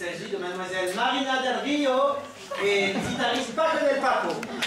s'agit de mademoiselle Marina Del Rio et guitariste Paco del Papo.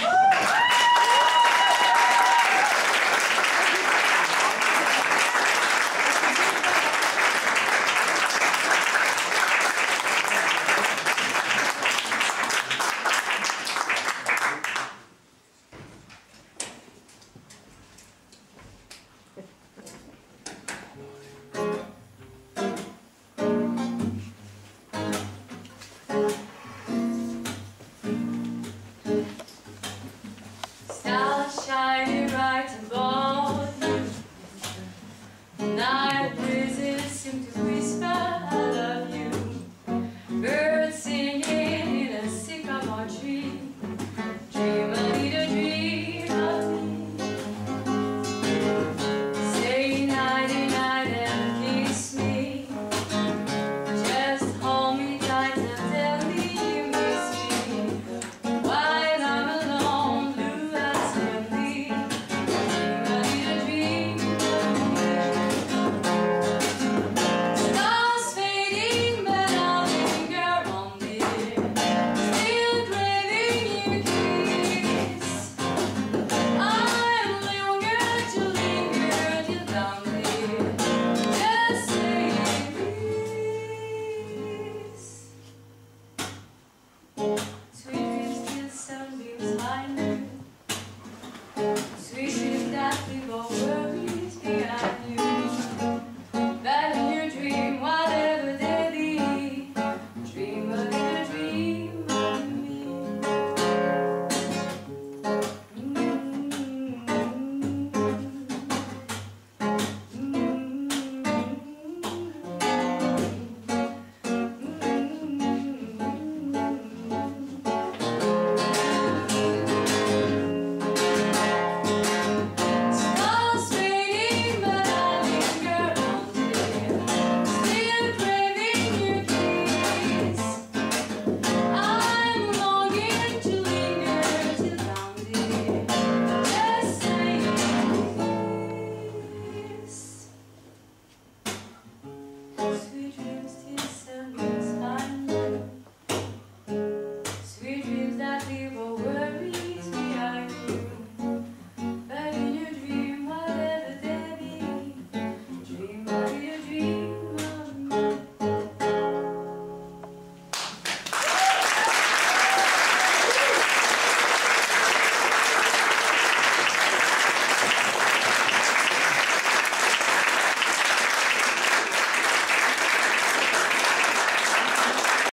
strangers his.